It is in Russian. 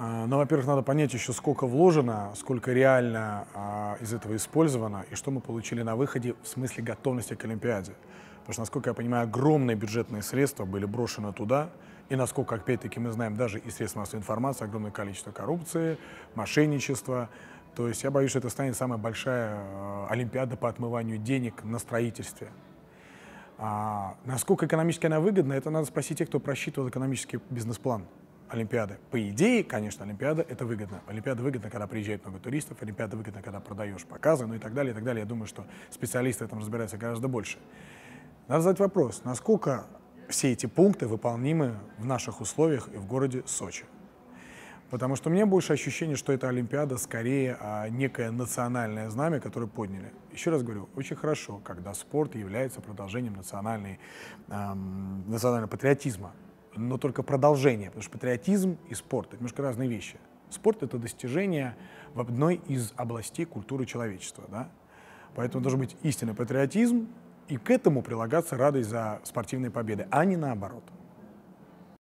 А, Ну, во-первых, надо понять еще, сколько вложено, сколько реально а, из этого использовано, и что мы получили на выходе в смысле готовности к Олимпиаде. Потому что, насколько я понимаю, огромные бюджетные средства были брошены туда, и насколько, опять-таки, мы знаем даже и средств массовой информации, огромное количество коррупции, мошенничества. То есть я боюсь, что это станет самая большая э, Олимпиада по отмыванию денег на строительстве. А, насколько экономически она выгодна, это надо спросить тех, кто просчитывал экономический бизнес-план Олимпиады. По идее, конечно, Олимпиада это выгодно. Олимпиада выгодно, когда приезжает много туристов, Олимпиада выгодно, когда продаешь показы, ну и так далее, и так далее. Я думаю, что специалисты в этом разбираются гораздо больше. Надо задать вопрос, насколько все эти пункты выполнимы в наших условиях и в городе Сочи. Потому что у меня больше ощущение, что эта Олимпиада скорее а, некое национальное знамя, которое подняли. Еще раз говорю, очень хорошо, когда спорт является продолжением национальной, эм, национального патриотизма, но только продолжение, потому что патриотизм и спорт — это немножко разные вещи. Спорт — это достижение в одной из областей культуры человечества, да? Поэтому должен быть истинный патриотизм, и к этому прилагаться радость за спортивные победы, а не наоборот.